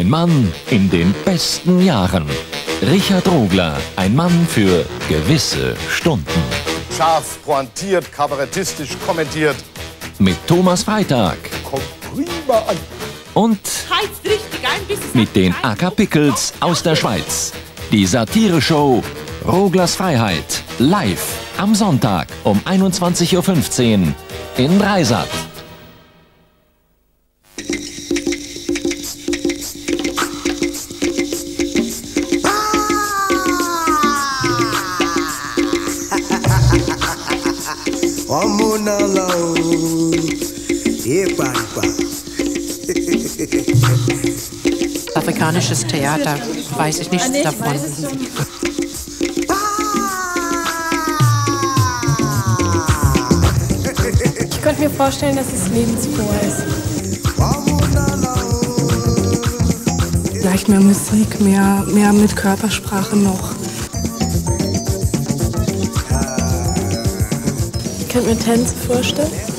Ein Mann in den besten Jahren. Richard Rogler, ein Mann für gewisse Stunden. Scharf, pointiert, kabarettistisch kommentiert. Mit Thomas Freitag. Kommt prima an. Und Heizt richtig ein, bis es mit den Acker Pickels aus der Schweiz. Die Satire-Show Roglers Freiheit. Live am Sonntag um 21.15 Uhr in Dreisat. Afrikanisches Theater, weiß ich nichts davon. Ich könnte mir vorstellen, dass es lebensfroh ist. Vielleicht mehr Musik, mehr, mehr mit Körpersprache noch. Ich könnte mir Tänze vorstellen.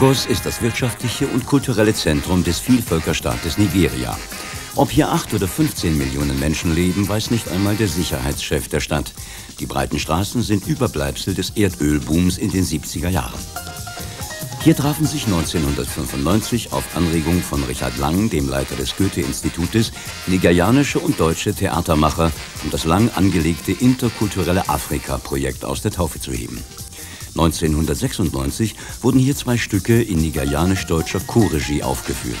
Lagos ist das wirtschaftliche und kulturelle Zentrum des Vielvölkerstaates Nigeria. Ob hier 8 oder 15 Millionen Menschen leben, weiß nicht einmal der Sicherheitschef der Stadt. Die breiten Straßen sind Überbleibsel des Erdölbooms in den 70er Jahren. Hier trafen sich 1995 auf Anregung von Richard Lang, dem Leiter des Goethe-Institutes, nigerianische und deutsche Theatermacher, um das lang angelegte interkulturelle Afrika-Projekt aus der Taufe zu heben. 1996 wurden hier zwei Stücke in nigerianisch-deutscher Co-Regie aufgeführt.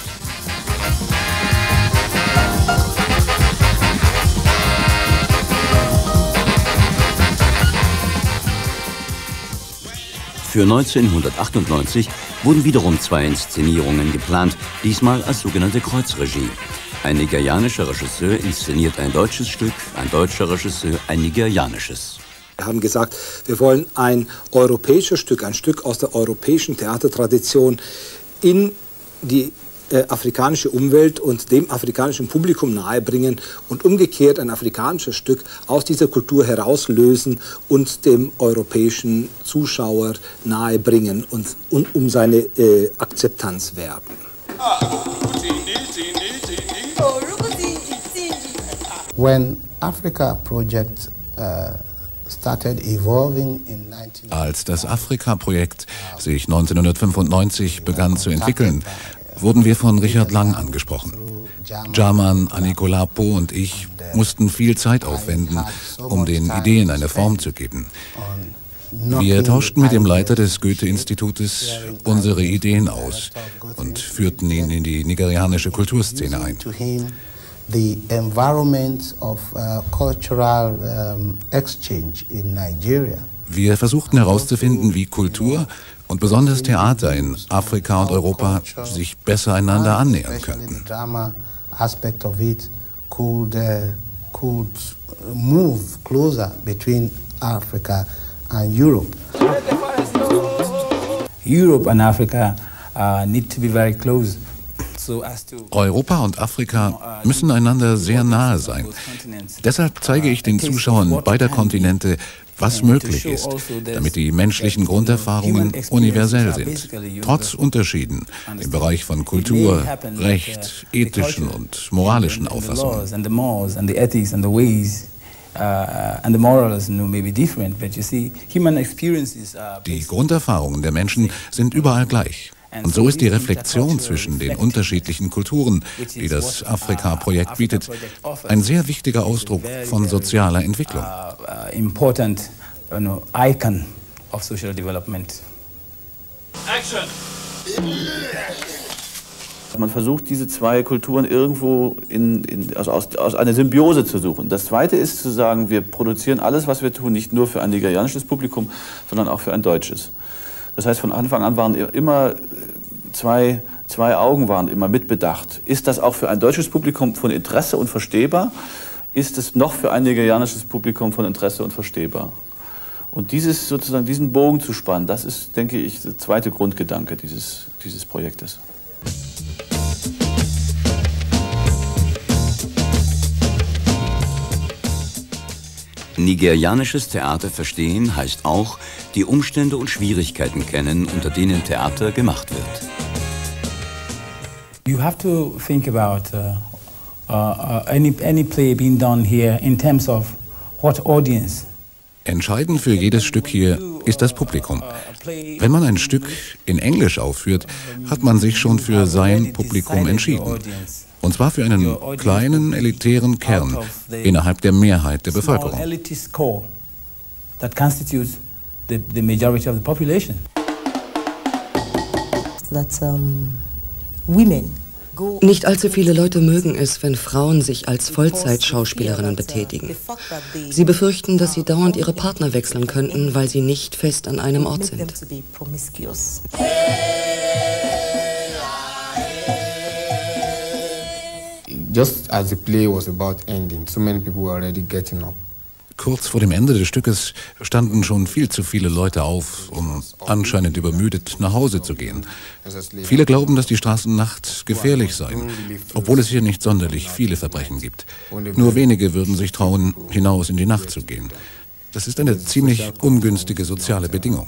Für 1998 wurden wiederum zwei Inszenierungen geplant, diesmal als sogenannte Kreuzregie. Ein nigerianischer Regisseur inszeniert ein deutsches Stück, ein deutscher Regisseur ein nigerianisches. Wir haben gesagt, wir wollen ein europäisches Stück, ein Stück aus der europäischen Theatertradition in die äh, afrikanische Umwelt und dem afrikanischen Publikum nahebringen und umgekehrt ein afrikanisches Stück aus dieser Kultur herauslösen und dem europäischen Zuschauer nahebringen und, und um seine äh, Akzeptanz werben. When Africa Project uh, Als das Afrika-Projekt sich 1995 begann zu entwickeln, wurden wir von Richard Lang angesprochen. Jaman, Anikolapo und ich mussten viel Zeit aufwenden, um den Ideen eine Form zu geben. Wir tauschten mit dem Leiter des Goethe-Institutes unsere Ideen aus und führten ihn in die nigerianische Kulturszene ein. The environment of uh, cultural um, exchange in Nigeria. Wir versuchten herauszufinden, wie Kultur und besonders Theater in Afrika und Europa sich besser einander annähern Especially könnten. the drama aspect of it could uh, could move closer between Africa and Europe. Europe and Africa uh, need to be very close Europa und Afrika müssen einander sehr nahe sein. Deshalb zeige ich den Zuschauern beider Kontinente, was möglich ist, damit die menschlichen Grunderfahrungen universell sind, trotz Unterschieden im Bereich von Kultur, Recht, ethischen und moralischen Auffassungen. uh, Die Grunderfahrungen der Menschen sind überall gleich. Und so ist die Reflexion zwischen den unterschiedlichen Kulturen, die das Afrika-Projekt bietet, ein sehr wichtiger Ausdruck von sozialer Entwicklung. uh, important you know, icon of social development. Action! Man versucht, diese zwei Kulturen irgendwo in, in, also aus, aus einer Symbiose zu suchen. Das Zweite ist zu sagen, wir produzieren alles, was wir tun, nicht nur für ein nigerianisches Publikum, sondern auch für ein deutsches. Das heißt, von Anfang an waren immer zwei, zwei Augen waren immer mitbedacht. Ist das auch für ein deutsches Publikum von Interesse und verstehbar? Ist es noch für ein nigerianisches Publikum von Interesse und verstehbar? Und dieses sozusagen diesen Bogen zu spannen, das ist, denke ich, der zweite Grundgedanke dieses, dieses Projektes. Nigerianisches Theater verstehen heißt auch, die Umstände und Schwierigkeiten kennen, unter denen Theater gemacht wird. You have to think about uh, uh, any, any play being done here in terms of what audience. Entscheidend für jedes Stück hier ist das Publikum. Wenn man ein Stück in Englisch aufführt, hat man sich schon für sein Publikum entschieden. Und zwar für einen kleinen, elitären Kern innerhalb der Mehrheit der Bevölkerung. That constitutes the, the majority of the population. That women Nicht allzu viele Leute mögen es, wenn Frauen sich als Vollzeitschauspielerinnen betätigen. Sie befürchten, dass sie dauernd ihre Partner wechseln könnten, weil sie nicht fest an einem Ort sind. Just as the play was about ending, so many people were already getting up. Kurz vor dem Ende des Stückes standen schon viel zu viele Leute auf, um anscheinend übermüdet nach Hause zu gehen. Viele glauben, dass die Straßennacht gefährlich seien, obwohl es hier nicht sonderlich viele Verbrechen gibt. Nur wenige würden sich trauen, hinaus in die Nacht zu gehen. Das ist eine ziemlich ungünstige soziale Bedingung.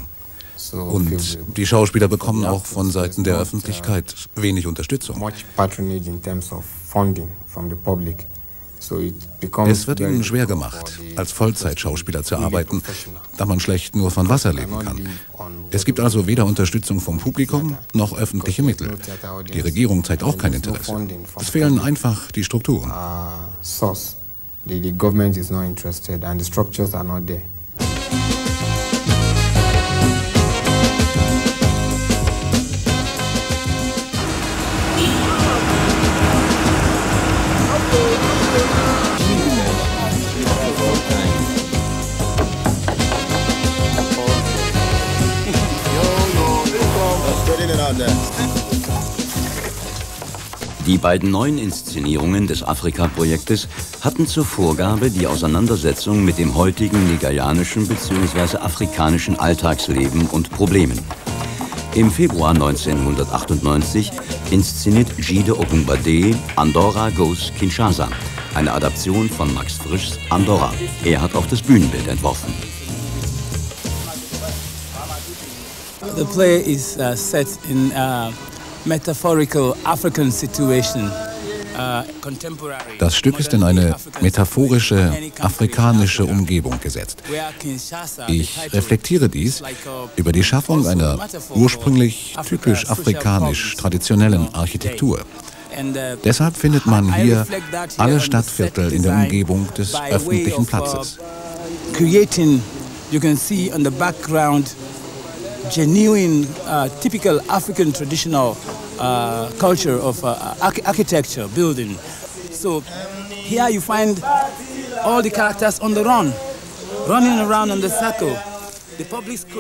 Und die Schauspieler bekommen auch von Seiten der Öffentlichkeit wenig Unterstützung. Es wird ihnen schwer gemacht, als Vollzeitschauspieler zu arbeiten, da man schlecht nur von Wasser leben kann. Es gibt also weder Unterstützung vom Publikum noch öffentliche Mittel. Die Regierung zeigt auch kein Interesse. Es fehlen einfach die Strukturen. The, the government is not interested and the structures are not there. Die beiden neuen Inszenierungen des Afrika-Projektes hatten zur Vorgabe die Auseinandersetzung mit dem heutigen nigerianischen bzw. afrikanischen Alltagsleben und Problemen. Im Februar 1998 inszeniert Gide Ogunbade Andorra Goes Kinshasa, eine Adaption von Max Frischs Andorra. Er hat auch das Bühnenbild entworfen. The play is uh, set in. Uh, Das Stück ist in eine metaphorische afrikanische Umgebung gesetzt. Ich reflektiere dies über die Schaffung einer ursprünglich typisch afrikanisch traditionellen Architektur. Deshalb findet man hier alle Stadtviertel in der Umgebung des öffentlichen Platzes. Creating, you can see on the background genuine, uh, typical African traditional uh, culture of uh, arch architecture, building. So here you find all the characters on the run, running around in the circle.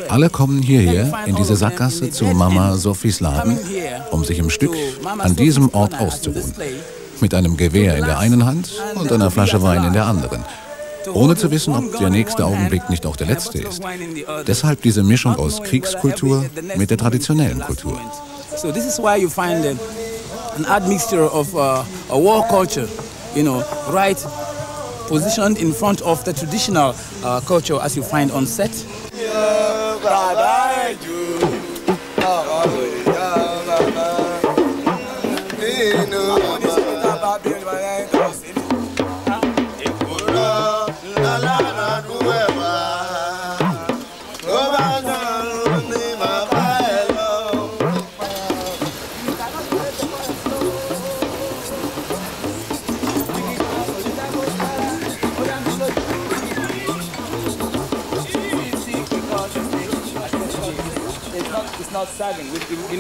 Alle kommen hierher in diese Sackgasse zu Mama Sophies Laden, um sich im Stück an diesem Ort auszuruhen. Mit einem Gewehr in der einen Hand und einer Flasche Wein in der anderen ohne zu wissen, ob der nächste Augenblick nicht auch der letzte ist. Deshalb diese Mischung aus Kriegskultur mit der traditionellen Kultur. So this is why you find an admixture of uh, a war culture, you know, right positioned in front of the traditional uh, culture as you find on set.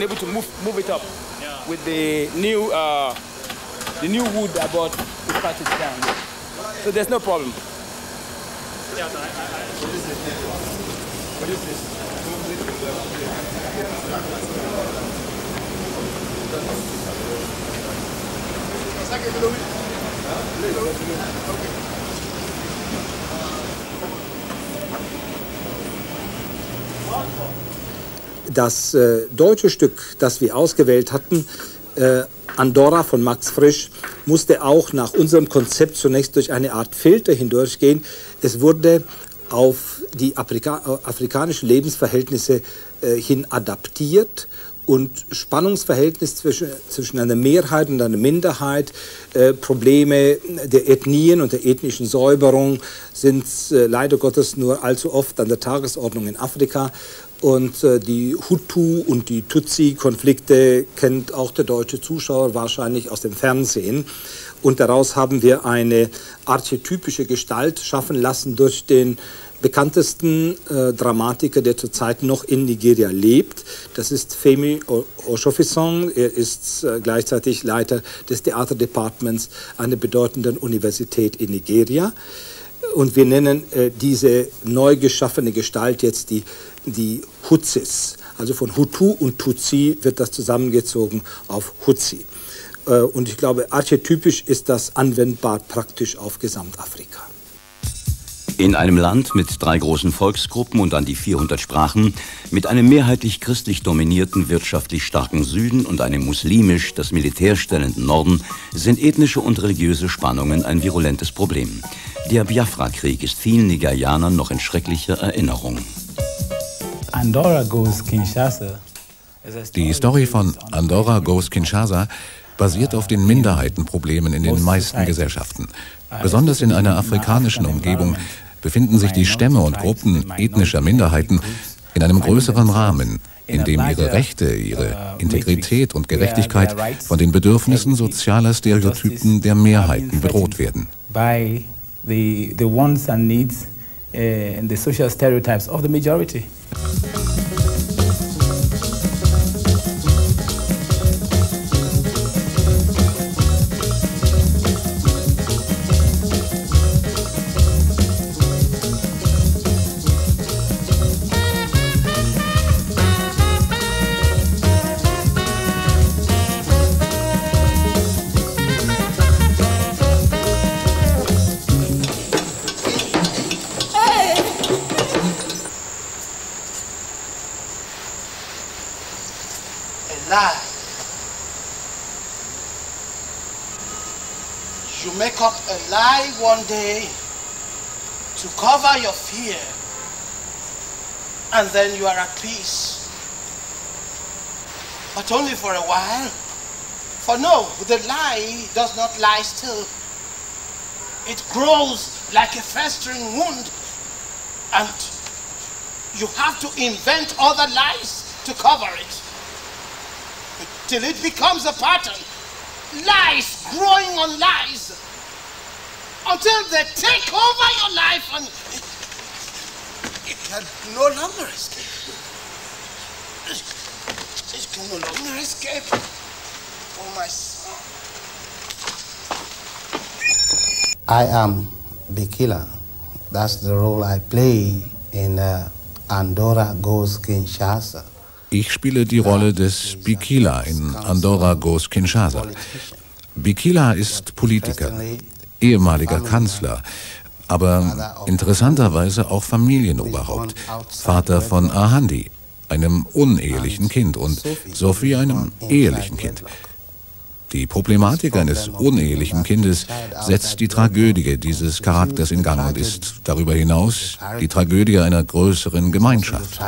Been able to move move it up yeah. with the new uh, the new wood I bought to cut it down. So there's no problem. Yeah, I, I, what is this? What is this? Das äh, deutsche Stück, das wir ausgewählt hatten, äh, Andorra von Max Frisch, musste auch nach unserem Konzept zunächst durch eine Art Filter hindurchgehen. Es wurde auf die Afrika afrikanischen Lebensverhältnisse äh, hin adaptiert und Spannungsverhältnis zwischen, zwischen einer Mehrheit und einer Minderheit, äh, Probleme der Ethnien und der ethnischen Säuberung sind äh, leider Gottes nur allzu oft an der Tagesordnung in Afrika. Und äh, die Hutu- und die Tutsi-Konflikte kennt auch der deutsche Zuschauer wahrscheinlich aus dem Fernsehen. Und daraus haben wir eine archetypische Gestalt schaffen lassen durch den bekanntesten äh, Dramatiker, der zurzeit noch in Nigeria lebt. Das ist Femi Oshofisong. Er ist äh, gleichzeitig Leiter des Theaterdepartements einer bedeutenden Universität in Nigeria. Und wir nennen äh, diese neu geschaffene Gestalt jetzt die die Hutsis. Also von Hutu und Tutsi wird das zusammengezogen auf Hutsi. Äh, und ich glaube, archetypisch ist das anwendbar praktisch auf Gesamtafrika. In einem Land mit drei großen Volksgruppen und an die 400 Sprachen, mit einem mehrheitlich christlich dominierten, wirtschaftlich starken Süden und einem muslimisch das Militär stellenden Norden sind ethnische und religiöse Spannungen ein virulentes Problem. Der Biafra-Krieg ist vielen Nigerianern noch in schrecklicher Erinnerung. Andorra Goes Kinshasa. Die Story von Andorra Goes Kinshasa basiert auf den Minderheitenproblemen in den meisten Gesellschaften. Besonders in einer afrikanischen Umgebung befinden sich die Stämme und Gruppen ethnischer Minderheiten in einem größeren Rahmen, in dem ihre Rechte, ihre Integrität und Gerechtigkeit von den Bedürfnissen sozialer Stereotypen der Mehrheiten bedroht werden. The. Lie one day to cover your fear, and then you are at peace. But only for a while. For no, the lie does not lie still. It grows like a festering wound, and you have to invent other lies to cover it till it becomes a pattern. Lies growing on lies until they take over your life and it, it can no longer escape. It, it can no longer escape. Oh, my son. I am Bikila. That's the role I play in uh, Andorra Goes Kinshasa. Ich spiele die Rolle des Bikila in Andorra Goes Kinshasa. Bikila ist Politiker, ehemaliger Kanzler, aber interessanterweise auch Familienoberhaupt, Vater von Ahandi, einem unehelichen Kind, und Sophie, einem ehelichen Kind. Die Problematik eines unehelichen Kindes setzt die Tragödie dieses Charakters in Gang und ist darüber hinaus die Tragödie einer größeren Gemeinschaft.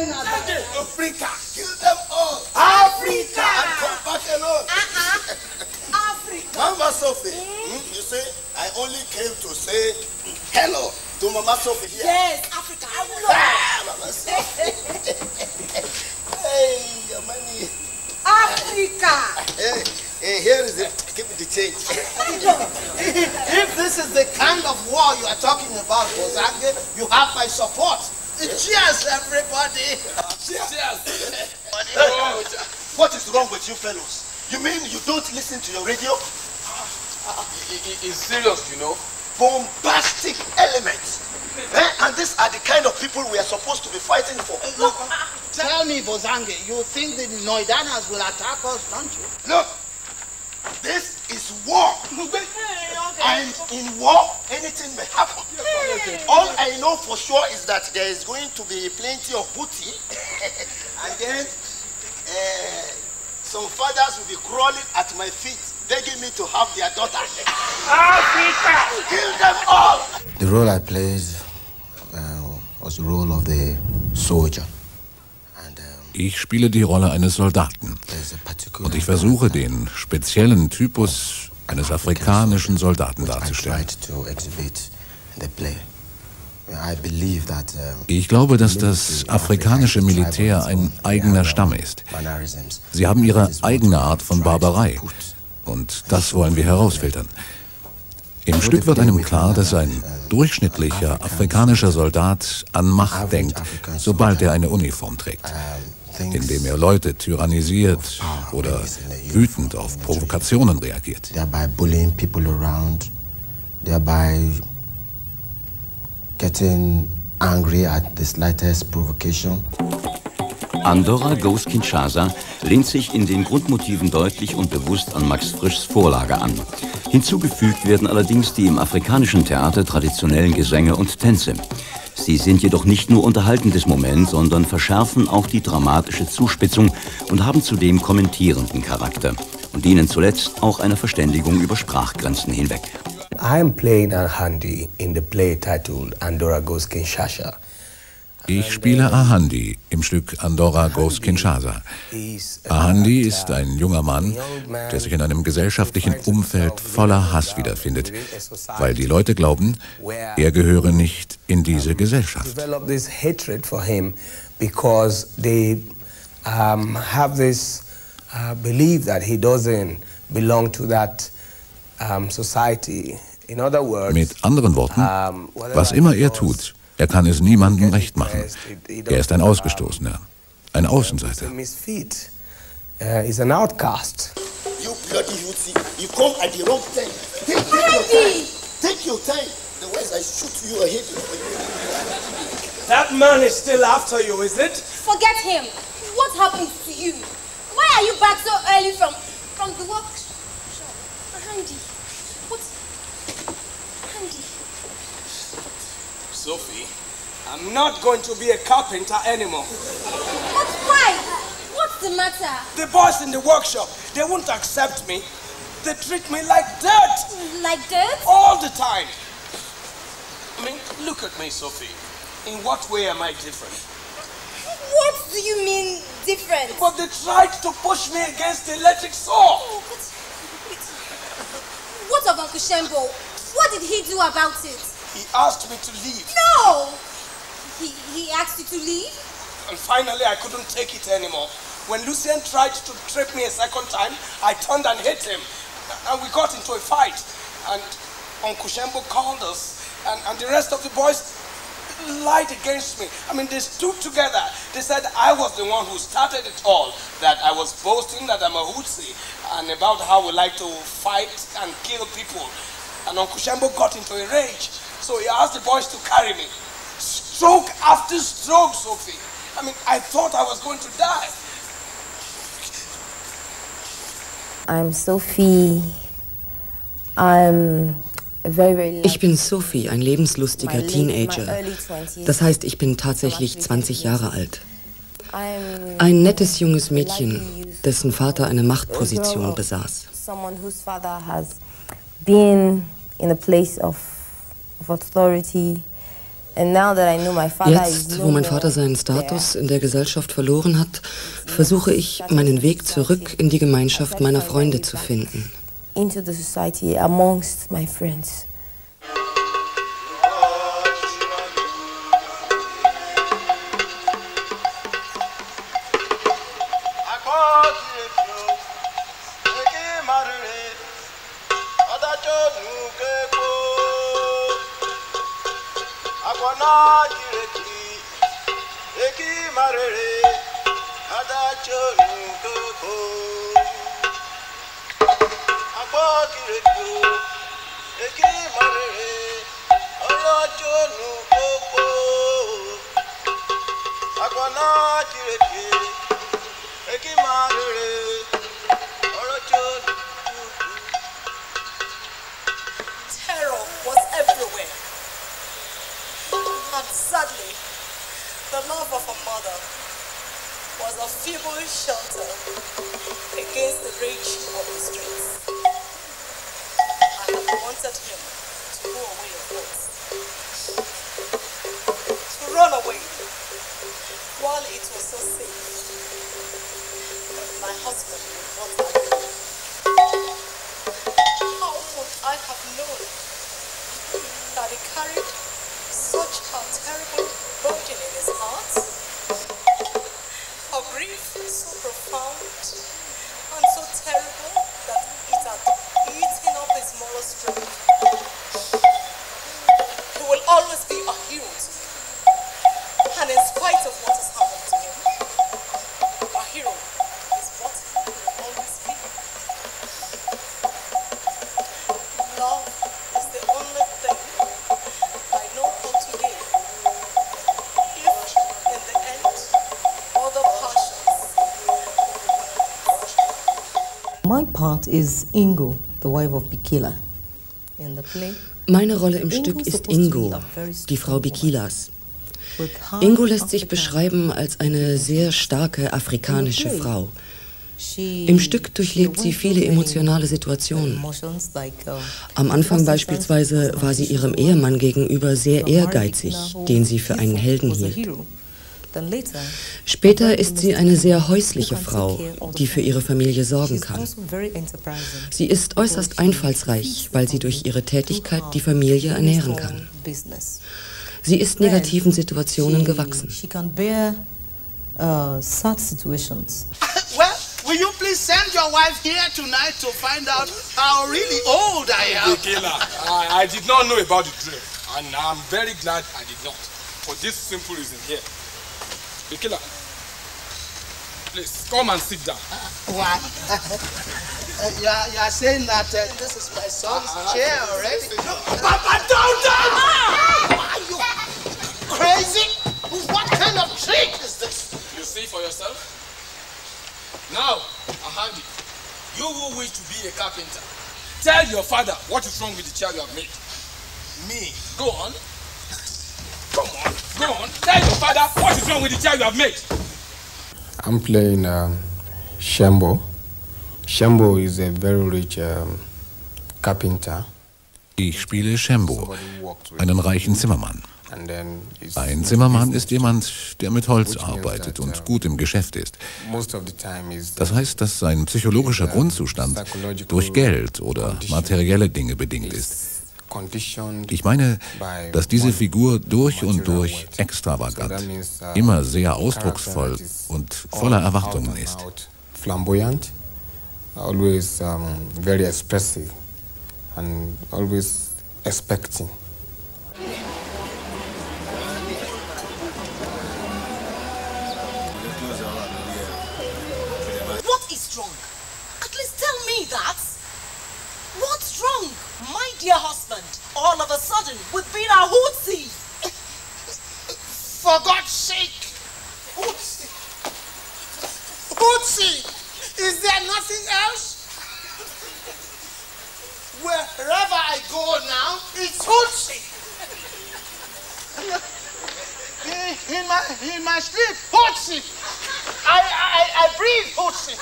Africa, kill them all. Africa, and come back alone. Africa. Mama Sophie, hmm, you say I only came to say hello to Mama Sophie here. Yes, Africa. I will Ah, Mama Sophie. hey, your money. Africa. Hey, hey, here is it. Give me the change. if this is the kind of war you are talking about, Bozange, you have my support. Cheers, everybody. Cheers. what is wrong with you fellows? You mean you don't listen to your radio? It's serious, you know. Bombastic elements. Eh? And these are the kind of people we are supposed to be fighting for. Look, tell me, Bozange, you think the Noidanas will attack us, don't you? Look, the This is war. And in war, anything may happen. All I know for sure is that there is going to be plenty of booty. and then uh, some fathers will be crawling at my feet, begging me to have their daughter. Africa! Kill them all! The role I played uh, was the role of the soldier. Ich spiele die Rolle eines Soldaten. Und ich versuche, den speziellen Typus eines afrikanischen Soldaten darzustellen. Ich glaube, dass das afrikanische Militär ein eigener Stamm ist. Sie haben ihre eigene Art von Barbarei. Und das wollen wir herausfiltern. Im Stück wird einem klar, dass ein durchschnittlicher afrikanischer Soldat an Macht denkt, sobald er eine Uniform trägt. Indem er Leute tyrannisiert oder wütend auf Provokationen reagiert. getting angry at the slightest provocation. Andorra Goes Kinshasa lehnt sich in den Grundmotiven deutlich und bewusst an Max Frischs Vorlage an. Hinzugefügt werden allerdings die im afrikanischen Theater traditionellen Gesänge und Tänze. Sie sind jedoch nicht nur unterhaltendes Moment, sondern verschärfen auch die dramatische Zuspitzung und haben zudem kommentierenden Charakter und dienen zuletzt auch einer Verständigung über Sprachgrenzen hinweg. I'm playing Ahandi in the play titled Andorra Goes Kinshasa. Ich spiele Ahandi im Stück Andorra Goes Kinshasa. Ahandi ist ein junger Mann, der sich in einem gesellschaftlichen Umfeld voller Hass wiederfindet, weil die Leute glauben, er gehöre nicht in diese Gesellschaft. Because they um, have this uh, belief that he doesn't belong to that um, society. In other words, Mit anderen Worten, was immer er tut, er kann es niemandem recht machen. Er ist ein Ausgestoßener, ein Außenseiter. misfit, uh, is an outcast. You bloody Hutsi, you come at the wrong time. Take, take your time. Take your time. Otherwise, I shoot you ahead. That man is still after you, is it? Forget him. What happened to you? Why are you back so early not going to be a carpenter anymore. But why? What's the matter? The boys in the workshop, they won't accept me. They treat me like dirt. Like dirt? All the time. I mean, look at me, Sophie. In what way am I different? What do you mean different? But they tried to push me against the electric saw. Oh, what of Uncle Shembo? What did he do about it? He asked me to leave. No! He, he asked you to leave? And finally, I couldn't take it anymore. When Lucien tried to trip me a second time, I turned and hit him. And we got into a fight. And Uncle Shembo called us. And, and the rest of the boys lied against me. I mean, they stood together. They said I was the one who started it all. That I was boasting that I'm a Hutsi. And about how we like to fight and kill people. And Uncle Shembo got into a rage. So he asked the boys to carry me. Stroke after stroke, Sophie. I mean, I thought I was going to die. I'm Sophie. I'm a very, very Ich bin Sophie, ein lebenslustiger Teenager. Das heißt, ich bin tatsächlich 20 Jahre alt. Ein nettes junges Mädchen, dessen Vater eine Machtposition besaß. someone whose father has been in a place of, of authority. Jetzt, wo mein Vater seinen Status in der Gesellschaft verloren hat, versuche ich, meinen Weg zurück in die Gemeinschaft meiner Freunde zu finden. into the society amongst my friends. Part is Ingo, the wife of Bikila. In the play, Meine Rolle im Stück ist Ingo, die Frau Bikilas. Ingo lässt sich beschreiben als eine sehr starke afrikanische Frau. Im Stück durchlebt sie viele emotionale Situationen. Am Anfang beispielsweise war sie ihrem Ehemann gegenüber sehr ehrgeizig, den sie für einen Helden hielt. Hero. Then later, Später ist sie eine sehr häusliche Frau, die für ihre Familie sorgen kann. also. Sie ist äußerst einfallsreich, weil sie durch ihre Tätigkeit die Familie ernähren kann. Sie ist negativen Situationen gewachsen. She can bear uh, sad situations. Well, will you please send your wife here tonight to find out how really old I am? I, I did not know about the dream, and I'm very glad I did not. For this simple reason here. Bikila, please come and sit down. Why? Uh, you, are, you are saying that uh, this is my son's chair already? Papa, don't do Are you crazy? What kind of trick is this? You see for yourself? Now, Ahandi, you who wish to be a carpenter, tell your father what is wrong with the chair you have made. Me? Go on. Come on, go on. Tell your father what is wrong with the chair you have made. I'm playing um, Shambo. Shambo is a very rich um, carpenter. Ich spiele Shembo, einen reichen Zimmermann. Ein Zimmermann ist jemand, der mit Holz arbeitet und gut im Geschäft ist. Das heißt, dass sein psychologischer Grundzustand durch Geld oder materielle Dinge bedingt ist. Ich meine, dass diese Figur durch und durch extravagant, uh, immer sehr ausdrucksvoll und voller Erwartungen ist. flamboyant, always um, very expressive, and always expecting. Dear husband, all of a sudden, with being a Hootsie. For God's sake! Hootsie! Hootsie! Is there nothing else? Wherever I go now, it's Hootsie! In, in my in my sleep, Hootsie! I, I, I breathe Hootsie!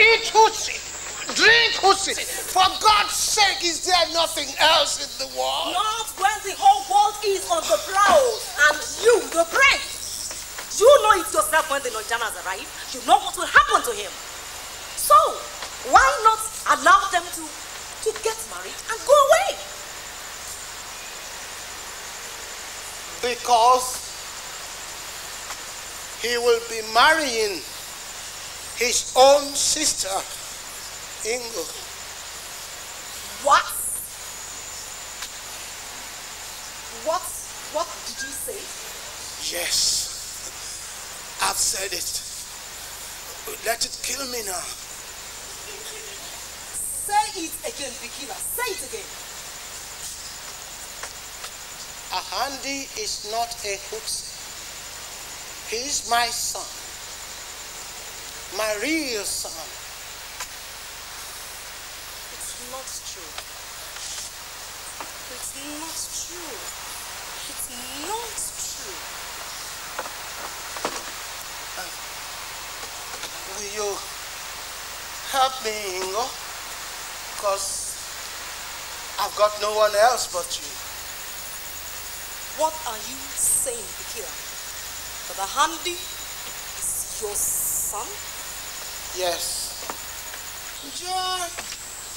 Eat Hootsie! Drink Hootsie! For God's sake, is there nothing else in the world? Not when the whole world is on the prowl and you, the prince. You know it yourself when the Nonjanas arrive. You know what will happen to him. So, why not allow them to, to get married and go away? Because he will be marrying his own sister, Ingo. What? What? What did you say? Yes, I've said it. Let it kill me now. Say it again, Bikila. Say it again. Ahandi is not a Hutsi. He's my son. My real son not true. It's not true. It's not true. Uh, will you help me, Ingo? Because I've got no one else but you. What are you saying, Bikira? That the handy is your son? Yes. George!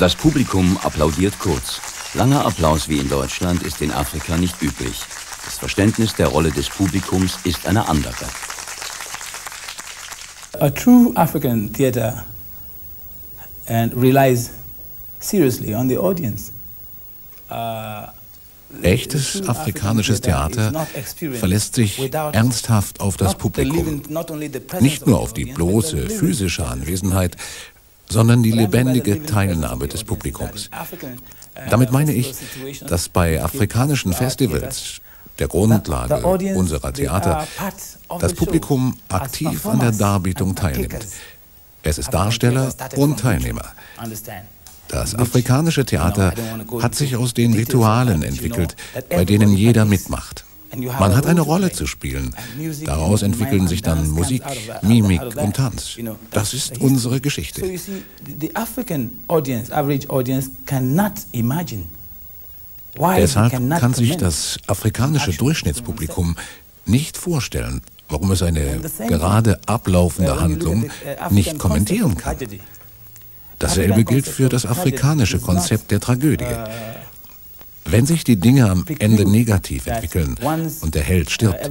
Das Publikum applaudiert kurz. Langer Applaus wie in Deutschland ist in Afrika nicht üblich. Das Verständnis der Rolle des Publikums ist eine andere. A true African theater and relies seriously on the audience. Uh, Echtes afrikanisches Theater verlässt sich ernsthaft auf das Publikum. Nicht nur auf die bloße physische Anwesenheit, sondern die lebendige Teilnahme des Publikums. Damit meine ich, dass bei afrikanischen Festivals, der Grundlage unserer Theater, das Publikum aktiv an der Darbietung teilnimmt. Es ist Darsteller und Teilnehmer. Das afrikanische Theater hat sich aus den Ritualen entwickelt, bei denen jeder mitmacht. Man hat eine Rolle zu spielen. Daraus entwickeln sich dann Musik, Mimik und Tanz. Das ist unsere Geschichte. Deshalb kann sich das afrikanische Durchschnittspublikum nicht vorstellen, warum es eine gerade ablaufende Handlung nicht kommentieren kann. Dasselbe gilt für das afrikanische Konzept der Tragödie. Wenn sich die Dinge am Ende negativ entwickeln und der Held stirbt,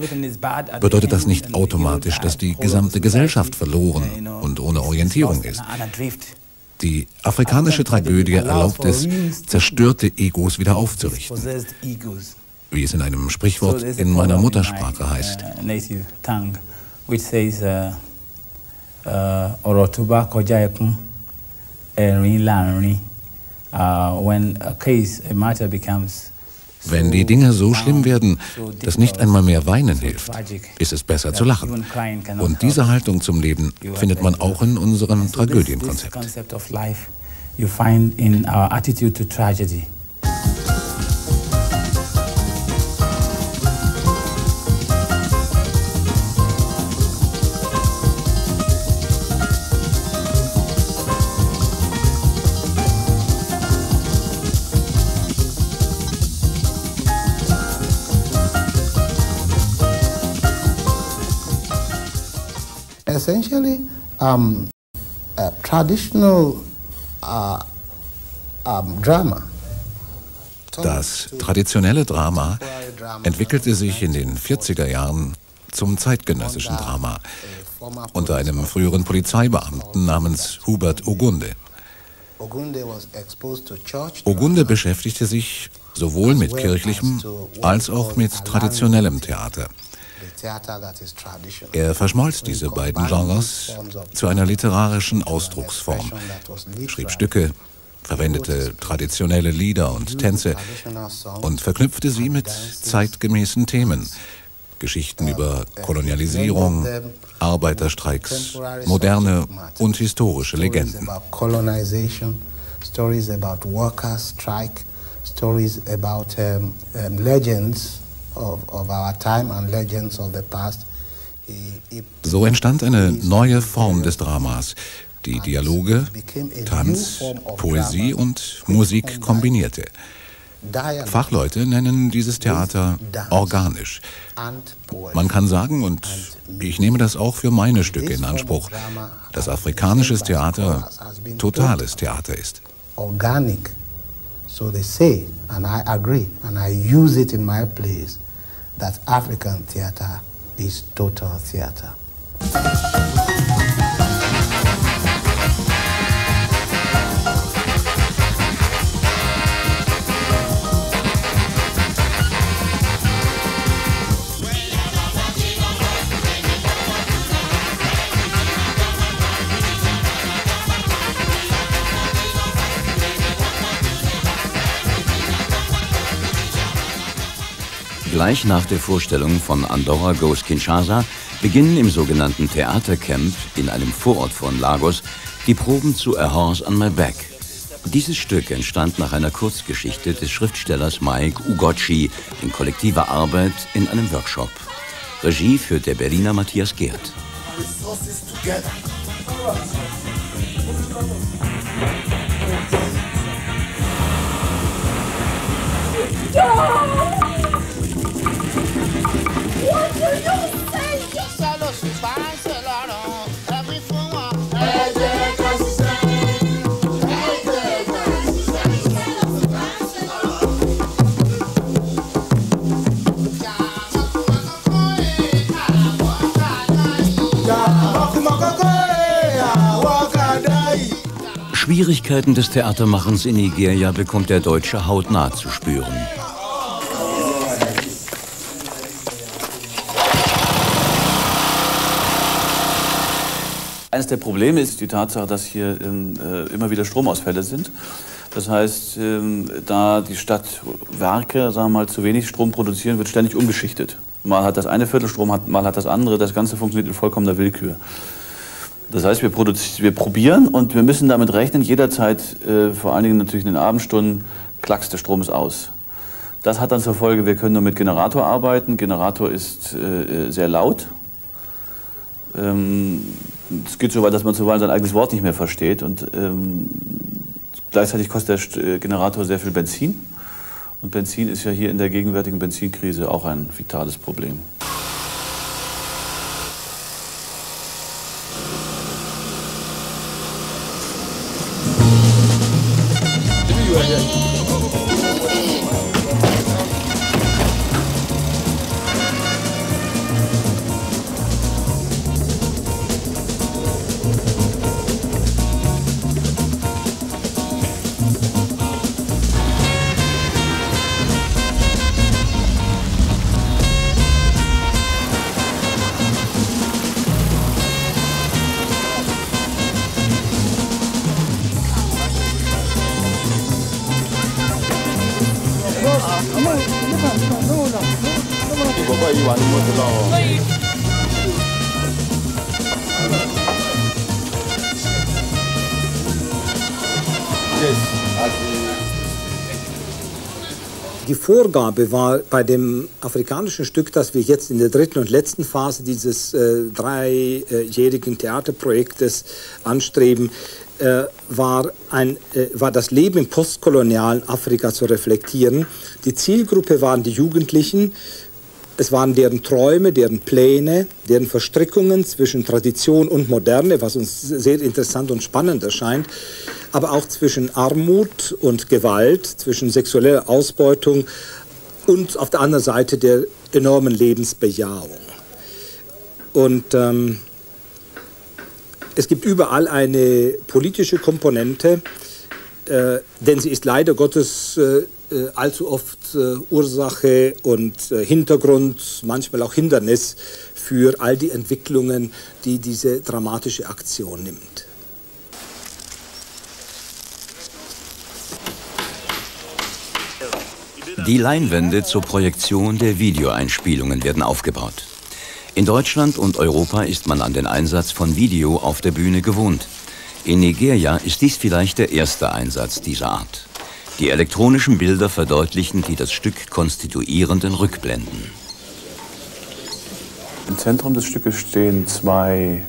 bedeutet das nicht automatisch, dass die gesamte Gesellschaft verloren und ohne Orientierung ist. Die afrikanische Tragödie erlaubt es, zerstörte Egos wieder aufzurichten, wie es in einem Sprichwort in meiner Muttersprache heißt. which says, uh, uh, Uh, Wenn die Dinge so schlimm werden, dass nicht einmal mehr weinen hilft, ist es besser zu lachen. Und diese Haltung zum Leben findet man auch in unserem Tragödienkonzept. Um, uh, traditional uh, um, drama Das traditionelle Drama entwickelte sich in den 40er Jahren zum zeitgenössischen Drama unter einem früheren Polizeibeamten namens Hubert Ogunde. Ogunde beschäftigte sich sowohl mit kirchlichem als auch mit traditionellem Theater. Er verschmolz diese beiden Genres zu einer literarischen Ausdrucksform, schrieb Stücke, verwendete traditionelle Lieder und Tänze und verknüpfte sie mit zeitgemäßen Themen. Geschichten über Kolonialisierung, Arbeiterstreiks, moderne und historische Legenden. Stories about workers' strike, stories about um, um, legends of, of our time and legends of the past. He, he So entstand eine neue Form des Dramas, die Dialoge, Tanz, Poesie und Musik kombinierte. Fachleute nennen dieses Theater organisch. Man kann sagen, und ich nehme das auch für meine Stücke in Anspruch, dass afrikanisches Theater totales Theater ist. Organic. So they say, and I agree, and I use it in my plays, that African theater is total theater. Gleich nach der Vorstellung von Andorra Goes Kinshasa beginnen im sogenannten Theatercamp in einem Vorort von Lagos die Proben zu A Horse on My Back. Dieses Stück entstand nach einer Kurzgeschichte des Schriftstellers Mike Ugochi in kollektiver Arbeit in einem Workshop. Regie führt der Berliner Matthias Gerd. Yeah! Schwierigkeiten des Theatermachens in Nigeria bekommt der Deutsche hautnah zu spüren. Eines der Probleme ist die Tatsache, dass hier ähm, äh, immer wieder Stromausfälle sind. Das heißt, ähm, da die Stadtwerke sagen wir mal, zu wenig Strom produzieren, wird ständig umgeschichtet. Mal hat das eine Viertel Strom, mal hat das andere. Das Ganze funktioniert in vollkommener Willkür. Das heißt, wir, wir probieren und wir müssen damit rechnen, jederzeit, äh, vor allen Dingen natürlich in den Abendstunden, klackst der Strom aus. Das hat dann zur Folge, wir können nur mit Generator arbeiten. Generator ist äh, äh sehr laut. Ähm, es geht so weit, dass man zuweilen sein eigenes Wort nicht mehr versteht. Und ähm, gleichzeitig kostet der äh, Generator sehr viel Benzin. Und Benzin ist ja hier in der gegenwärtigen Benzinkrise auch ein vitales Problem. Die Vorgabe war bei dem afrikanischen Stück, das wir jetzt in der dritten und letzten Phase dieses äh, dreijährigen Theaterprojektes anstreben, äh, war, ein, äh, war das Leben im postkolonialen Afrika zu reflektieren. Die Zielgruppe waren die Jugendlichen, es waren deren Träume, deren Pläne, deren Verstrickungen zwischen Tradition und Moderne, was uns sehr interessant und spannend erscheint, aber auch zwischen Armut und Gewalt, zwischen sexueller Ausbeutung und auf der anderen Seite der enormen Lebensbejahung. Und ähm, es gibt überall eine politische Komponente, äh, denn sie ist leider Gottes äh, äh, allzu oft Ursache und äh, Hintergrund, manchmal auch Hindernis für all die Entwicklungen, die diese dramatische Aktion nimmt. Die Leinwände zur Projektion der Videoeinspielungen werden aufgebaut. In Deutschland und Europa ist man an den Einsatz von Video auf der Bühne gewohnt. In Nigeria ist dies vielleicht der erste Einsatz dieser Art. Die elektronischen Bilder verdeutlichen die das Stück konstituierenden Rückblenden. Im Zentrum des Stückes stehen zwei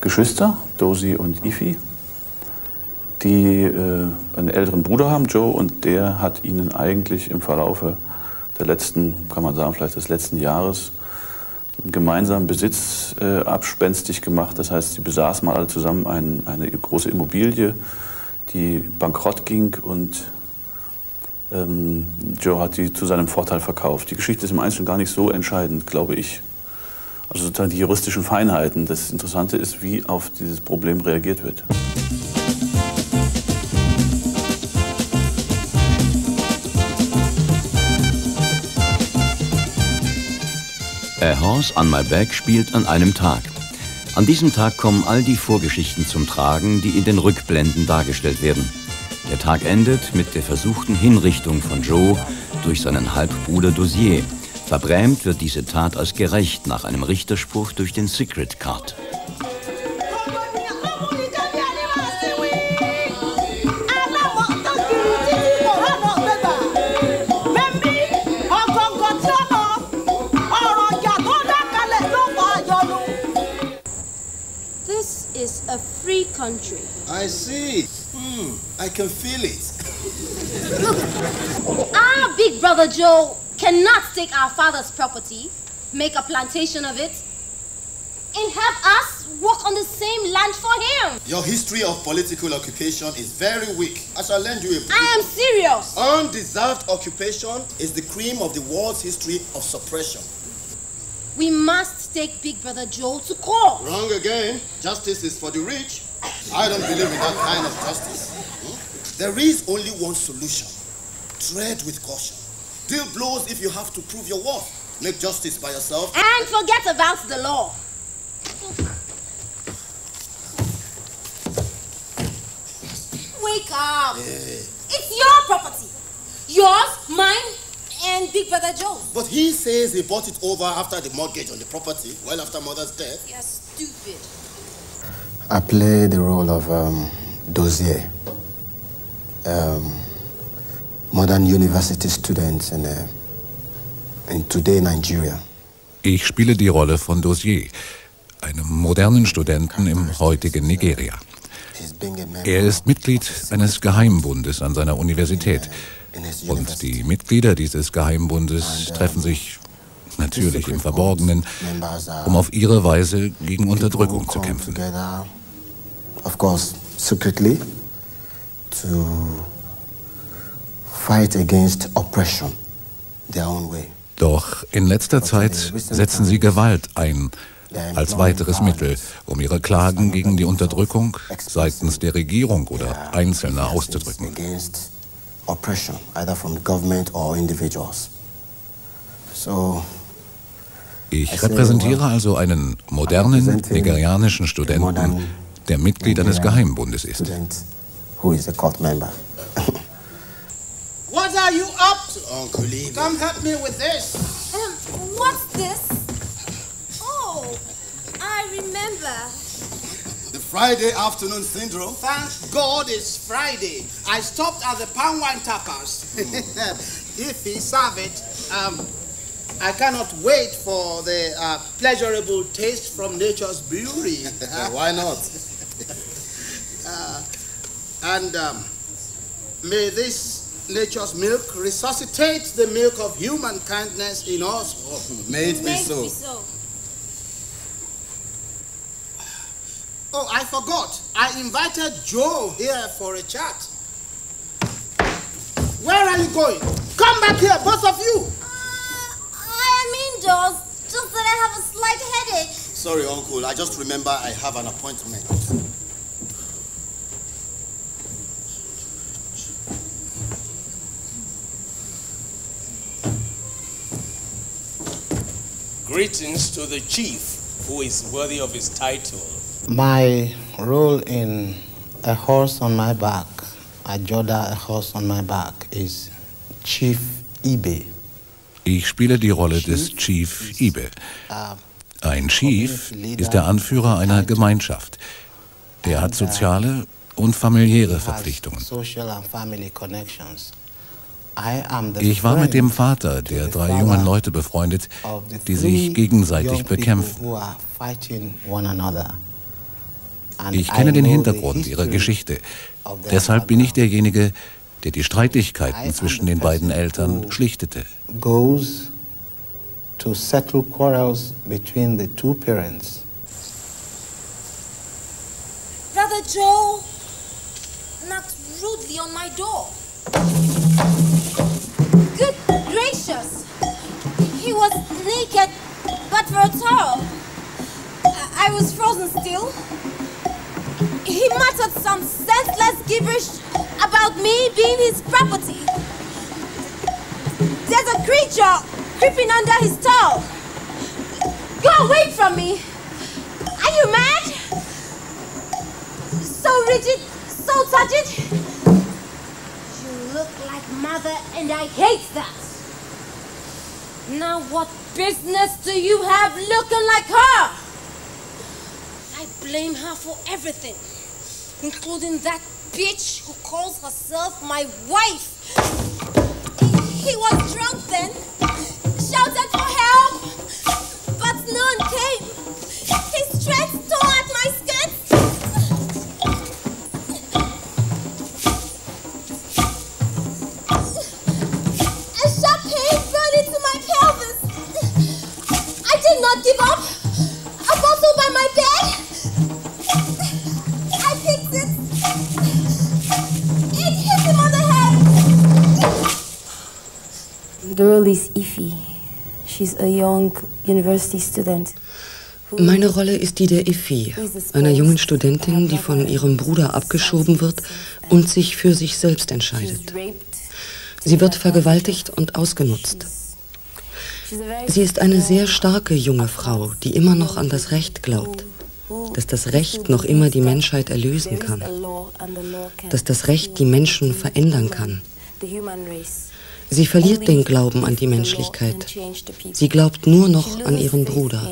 Geschwister, Dosi und Ifi. die äh, einen älteren Bruder haben, Joe, und der hat ihnen eigentlich im Verlaufe der letzten, kann man sagen, vielleicht des letzten Jahres gemeinsamen Besitz äh, abspenstig gemacht. Das heißt, sie besaßen mal alle zusammen ein, eine große Immobilie, die bankrott ging und ähm, Joe hat die zu seinem Vorteil verkauft. Die Geschichte ist im Einzelnen gar nicht so entscheidend, glaube ich. Also sozusagen die juristischen Feinheiten. Das Interessante ist, wie auf dieses Problem reagiert wird. A Horse on My Back spielt an einem Tag. An diesem Tag kommen all die Vorgeschichten zum Tragen, die in den Rückblenden dargestellt werden. Der Tag endet mit der versuchten Hinrichtung von Joe durch seinen Halbbruder Dosier. Verbrämt wird diese Tat als gerecht nach einem Richterspruch durch den Secret Card. I see. Hmm, I can feel it. Look, our big brother Joe cannot take our father's property, make a plantation of it, and have us work on the same land for him. Your history of political occupation is very weak. I shall lend you a brief. I am serious. Undeserved occupation is the cream of the world's history of suppression. We must take Big Brother Joe to court. Wrong again. Justice is for the rich. I don't believe in that kind of justice. Hmm? There is only one solution. Tread with caution. Deal blows if you have to prove your worth. Make justice by yourself. And forget about the law. Wake up. It's your property. Yours, mine, and Big Brother Joe's. But he says he bought it over after the mortgage on the property, well after mother's death. You're stupid. I play the role of um, Dozier, um, modern university student in, uh, in today Nigeria. Ich spiele die Rolle von Dossier, einem modernen Studenten im heutigen Nigeria. Er ist Mitglied eines Geheimbundes an seiner Universität. Und die Mitglieder dieses Geheimbundes treffen sich natürlich im Verborgenen, um auf ihre Weise gegen Unterdrückung zu kämpfen. Of course, secretly, to fight against oppression their own way. Doch in letzter Zeit setzen sie Gewalt ein als weiteres Mittel, um ihre Klagen gegen die Unterdrückung seitens der Regierung oder Einzelner auszudrücken. Oppression, either from government or individuals. So, Ich repräsentiere also einen modernen nigerianischen Studenten, der Mitglied eines Geheimbundes ist. who is a court member? What are you up to, Uncle Lee? Come help me with this. Um, what's this? Oh, I remember. The Friday afternoon syndrome. Thank God it's Friday. I stopped at the palm wine tapas. if he serve it, um, I cannot wait for the uh, pleasurable taste from nature's brewery. Why not? Uh, and um, may this nature's milk resuscitate the milk of human kindness in us. May it be May it so. be so. Oh, I forgot. I invited Joe here for a chat. Where are you going? Come back here, both of you. I am indoors, just that I have a slight headache. Sorry, Uncle. I just remember I have an appointment. Greetings to the chief who is worthy of his title. My role in A Horse on My Back, Ajoda A Horse on My Back, is Chief Ibe. Ich spiele die Rolle des Chief Ibe. Ein Chief ist der Anführer einer Gemeinschaft. Der hat soziale und familiäre Verpflichtungen. Social and family connections. I am the Ich war mit dem Vater der drei jungen Leute befreundet, die sich gegenseitig bekämpfen. Ich kenne den Hintergrund ihrer Geschichte. Deshalb bin ich derjenige, der die Streitigkeiten zwischen den beiden Eltern schlichtete. To settle quarrels between the two parents. Brother Joe knocked rudely on my door. Good gracious! He was naked, but for a towel. I, was frozen still. He muttered some senseless gibberish about me being his property. There's a creature creeping under his towel. Go away from me! Are you mad? So rigid, so turgid. Like mother, and I hate that. Now, what business do you have looking like her? I blame her for everything, including that bitch who calls herself my wife. He was drunk then, shouted Meine Rolle ist die der Effie, einer jungen Studentin, die von ihrem Bruder abgeschoben wird und sich für sich selbst entscheidet. Sie wird vergewaltigt und ausgenutzt. Sie ist eine sehr starke junge Frau, die immer noch an das Recht glaubt, dass das Recht noch immer die Menschheit erlösen kann, dass das Recht die Menschen verändern kann. Sie verliert den Glauben an die Menschlichkeit. Sie glaubt nur noch an ihren Bruder.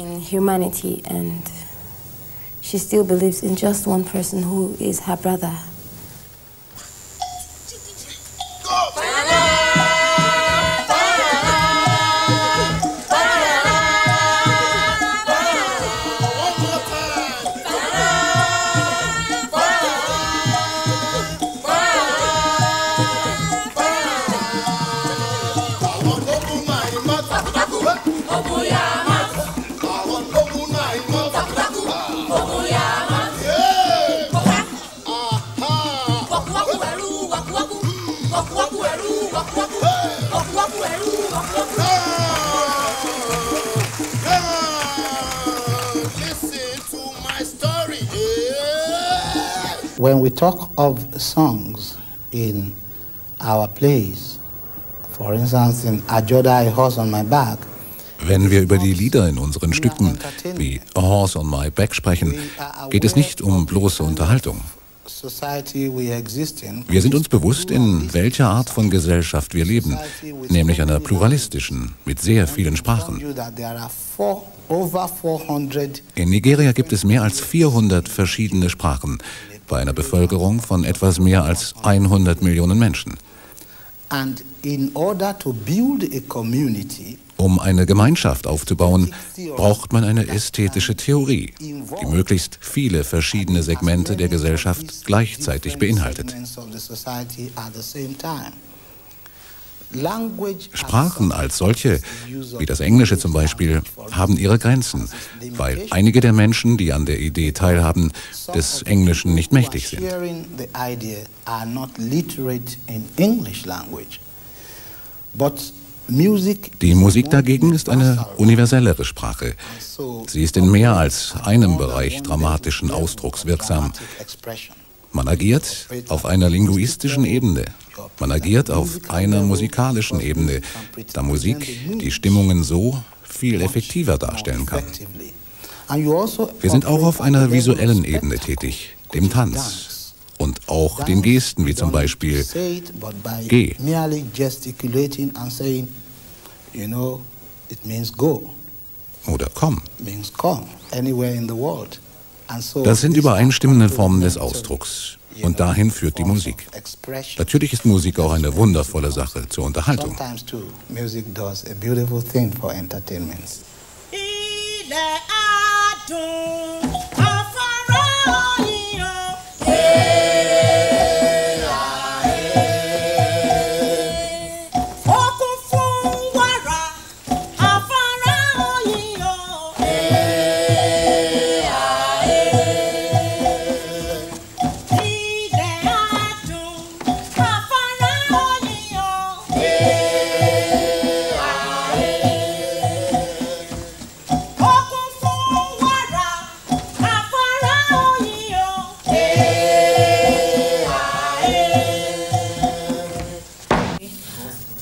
She still believes in just one person who is her brother. Talk of songs in our plays, for instance, in Ajoda, A Horse on My Back, Wenn wir über die Lieder in unseren Stücken wie A Horse on My Back sprechen, geht es nicht um bloße Unterhaltung. Wir sind uns bewusst, in welcher Art von Gesellschaft wir leben, nämlich einer pluralistischen, mit sehr vielen Sprachen. you that there are four, over 400 In Nigeria gibt es mehr als 400 verschiedene Sprachen, bei einer Bevölkerung von etwas mehr als 100 Millionen Menschen. Um eine Gemeinschaft aufzubauen, braucht man eine ästhetische Theorie, die möglichst viele verschiedene Segmente der Gesellschaft gleichzeitig beinhaltet. Sprachen als solche, wie das Englische zum Beispiel, haben ihre Grenzen, weil einige der Menschen, die an der Idee teilhaben, des Englischen nicht mächtig sind. Die Musik dagegen ist eine universellere Sprache. Sie ist in mehr als einem Bereich dramatischen Ausdrucks wirksam. Man agiert auf einer linguistischen Ebene. Man agiert auf einer musikalischen Ebene, da Musik die Stimmungen so viel effektiver darstellen kann. Wir sind auch auf einer visuellen Ebene tätig, dem Tanz und auch den Gesten, wie zum Beispiel Geh. oder komm. Das sind übereinstimmende Formen des Ausdrucks. Und dahin führt die Musik. Natürlich ist Musik auch eine wundervolle Sache zur Unterhaltung. Sometimes too,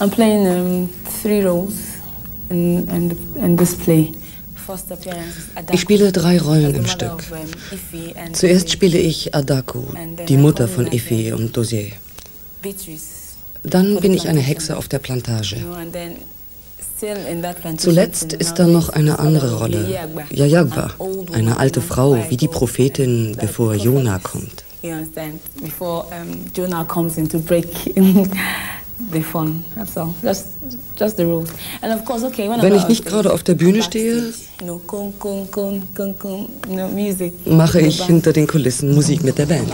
I'm playing um, three roles in, in, in this play. Ich spiele drei Rollen im Stück. Zuerst spiele ich Adaku, die Mutter von Ifi und Dosier. Dann bin ich eine Hexe auf der Plantage. Zuletzt ist da noch eine andere Rolle, Yayagba, eine alte Frau, wie die Prophetin, bevor Jona kommt. Wenn ich nicht gerade auf der Bühne stehe, mache ich hinter den Kulissen Musik mit der Band.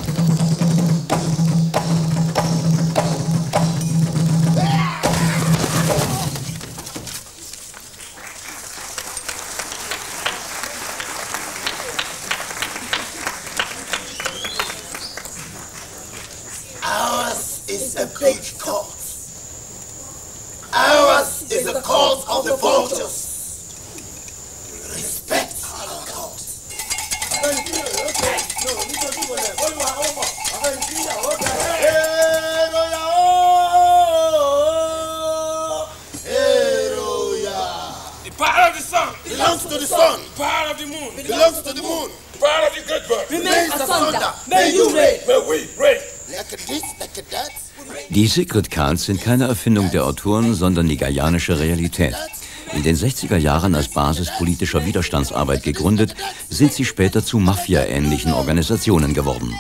Secret Cards sind keine Erfindung der Autoren, sondern die guyanische Realität. In den 60er Jahren als Basis politischer Widerstandsarbeit gegründet, sind sie später zu Mafia-ähnlichen Organisationen geworden.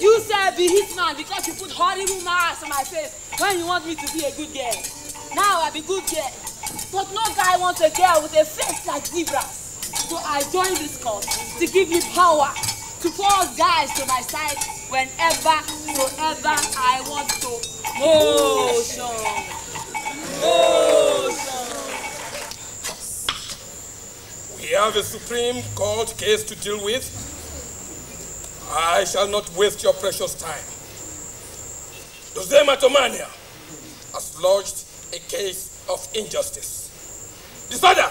You say be hitman because you put horrible masks on my face when you want me to be a good girl. Now I be good girl. But no guy wants a girl with a face like zebras. I joined this cult to give me power to force guys to my side whenever, wherever I want to. Motion. Motion. We have a supreme court case to deal with. I shall not waste your precious time. Jose Matomania has lodged a case of injustice. Disorder!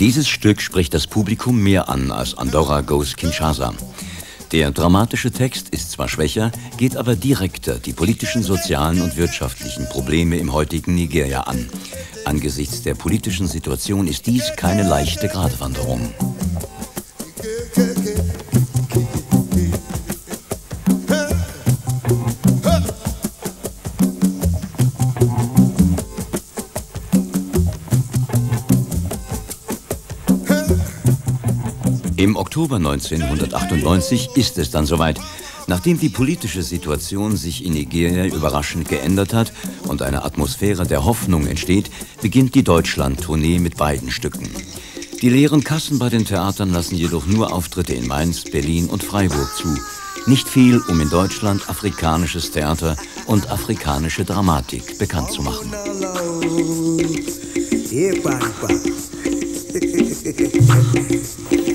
Dieses Stück spricht das Publikum mehr an als Andorra Goes Kinshasa. Der dramatische Text ist zwar schwächer, geht aber direkter die politischen, sozialen und wirtschaftlichen Probleme im heutigen Nigeria an. Angesichts der politischen Situation ist dies keine leichte Gratwanderung. Im Oktober 1998 ist es dann soweit. Nachdem die politische Situation sich in Nigeria überraschend geändert hat und eine Atmosphäre der Hoffnung entsteht, beginnt die Deutschland-Tournee mit beiden Stücken. Die leeren Kassen bei den Theatern lassen jedoch nur Auftritte in Mainz, Berlin und Freiburg zu. Nicht viel, um in Deutschland afrikanisches Theater und afrikanische Dramatik bekannt zu machen.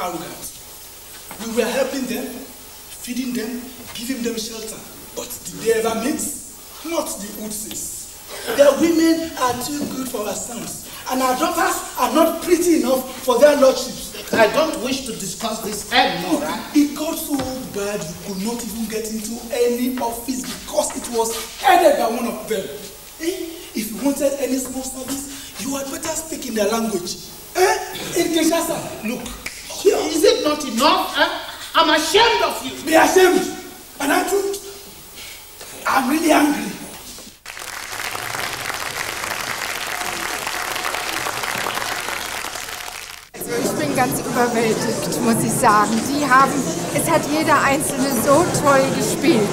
arrogant. We were helping them, feeding them, giving them shelter. But did they ever meet? Not the Utsis. Their women are too good for our sons, and our daughters are not pretty enough for their lordships. I don't wish to discuss this anymore. Right? It got so bad you could not even get into any office because it was headed by one of them. It not enough? Eh? I'm ashamed of you. Be ashamed. And I don't. I'm really angry. Also ich bin ganz überwältigt, muss ich sagen. Die haben, es hat jeder Einzelne so toll gespielt.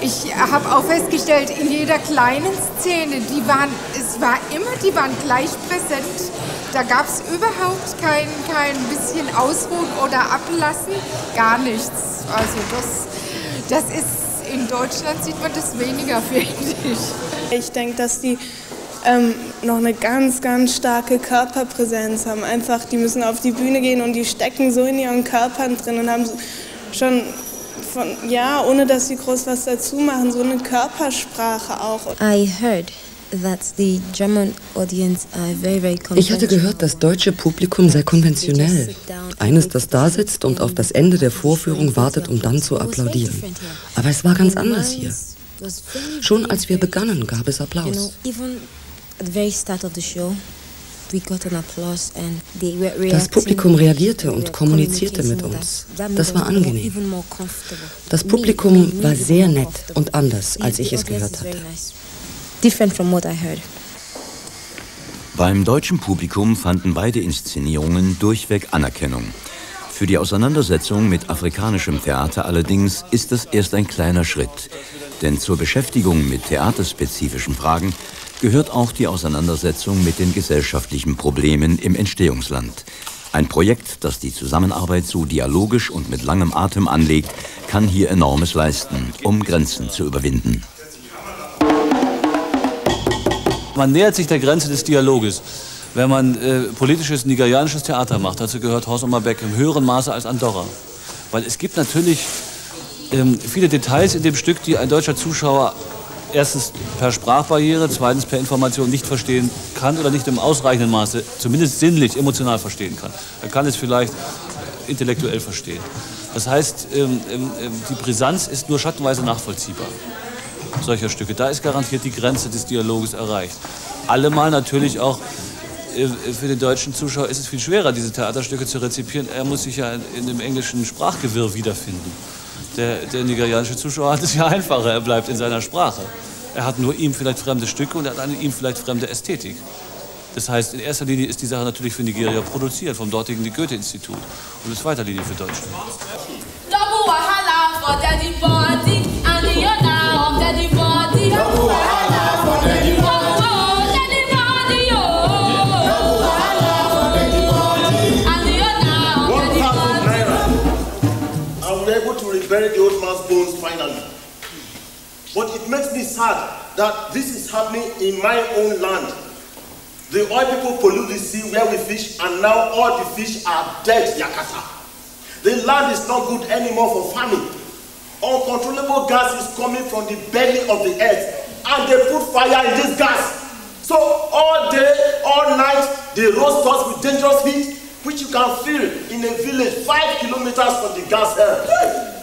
Ich habe auch festgestellt, in jeder kleinen Szene, die waren, es war immer, die waren gleich präsent. Da gab es überhaupt kein, kein bisschen Ausruhen oder Ablassen, gar nichts. Also das, das ist, in Deutschland sieht man das weniger, finde ich. Ich denke, dass die ähm, noch eine ganz, ganz starke Körperpräsenz haben. Einfach, die müssen auf die Bühne gehen und die stecken so in ihren Körpern drin und haben schon von, ja, ohne dass sie groß was dazu machen, so eine Körpersprache auch. I heard that the German audience are very, very Ich hatte gehört, das deutsche Publikum sei konventionell. Eines, das da sitzt und auf das Ende der Vorführung wartet, um dann zu applaudieren. Aber es war ganz anders hier. Schon als wir begannen, gab es Applaus. even at the very start of the show, we got an applause and they were reacting. Das Publikum reagierte und kommunizierte mit uns. Das war angenehm. Das Publikum war sehr nett und anders, als ich es gehört hatte. Different from what I heard. Beim deutschen Publikum fanden beide Inszenierungen durchweg Anerkennung. Für die Auseinandersetzung mit afrikanischem Theater allerdings ist es erst ein kleiner Schritt. Denn zur Beschäftigung mit theaterspezifischen Fragen gehört auch die Auseinandersetzung mit den gesellschaftlichen Problemen im Entstehungsland. Ein Projekt, das die Zusammenarbeit so dialogisch und mit langem Atem anlegt, kann hier enormes leisten, um Grenzen zu überwinden. Man nähert sich der Grenze des Dialoges, wenn man äh, politisches nigerianisches Theater macht. Dazu gehört Horst Beck im höheren Maße als Andorra. Weil es gibt natürlich ähm, viele Details in dem Stück, die ein deutscher Zuschauer erstens per Sprachbarriere, zweitens per Information nicht verstehen kann oder nicht im ausreichenden Maße, zumindest sinnlich, emotional verstehen kann. Er kann es vielleicht intellektuell verstehen. Das heißt, ähm, ähm, ähm, die Brisanz ist nur schattenweise nachvollziehbar solcher Stücke. Da ist garantiert die Grenze des Dialoges erreicht. Allemal natürlich auch äh, für den deutschen Zuschauer ist es viel schwerer, diese Theaterstücke zu rezipieren. Er muss sich ja in, dem englischen Sprachgewirr wiederfinden. Der, der nigerianische Zuschauer hat es ja einfacher, er bleibt in seiner Sprache. Er hat nur ihm vielleicht fremde Stücke und er hat eine ihm vielleicht fremde Ästhetik. Das heißt, in erster Linie ist die Sache natürlich für Nigeria produziert, vom dortigen Goethe-Institut und in zweiter Linie für Deutschland. And the other of daddy body. Double wahala for daddy body. Oh, daddy body, oh. Double wahala for daddy body and the other of daddy body. I was able to rebury the old man's bones finally. But it makes me sad that this is happening in my own land. The oil people pollute the sea where we fish, and now all the fish are dead, Yakata. The land is not good anymore for farming. Uncontrollable gas is coming from the belly of the earth, and they put fire in this gas. So all day, all night, they roast us with dangerous heat, which you can feel in a village five kilometers from the gas here.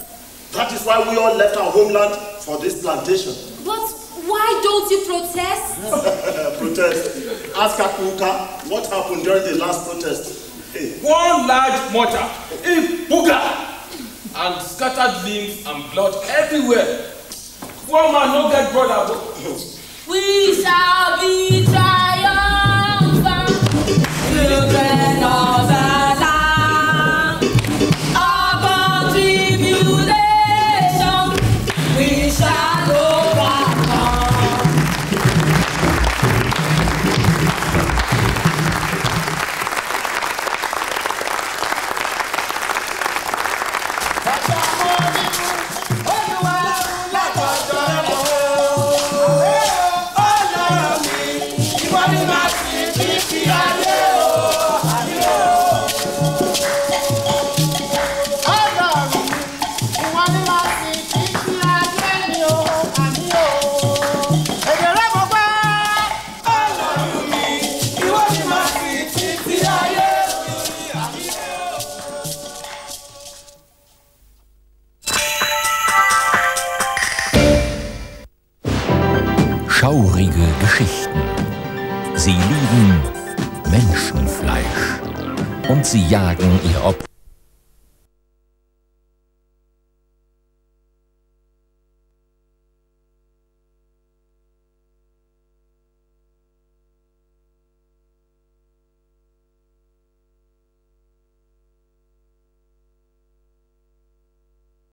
That is why we all left our homeland for this plantation. But why don't you protest? protest. Ask Akunka what happened during the last protest. Hey. One large mortar, a booger, and scattered limbs and blood everywhere. One man no get brother. We shall be triumphant, Sie jagen ihr Opfer